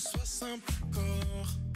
sois simple corps.